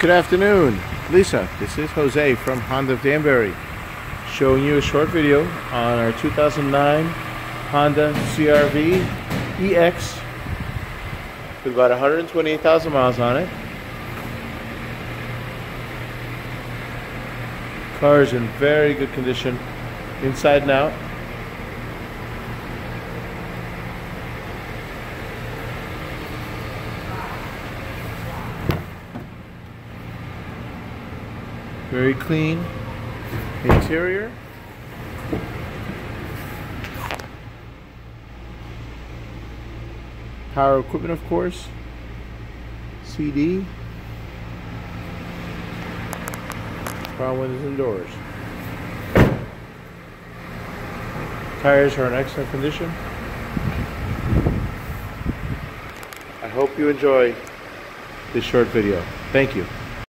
Good afternoon, Lisa. This is Jose from Honda of Danbury showing you a short video on our 2009 Honda CRV EX with about 128,000 miles on it. Car is in very good condition inside and out. Very clean interior. Power equipment, of course. CD. Power windows and doors. Tires are in excellent condition. I hope you enjoy this short video. Thank you.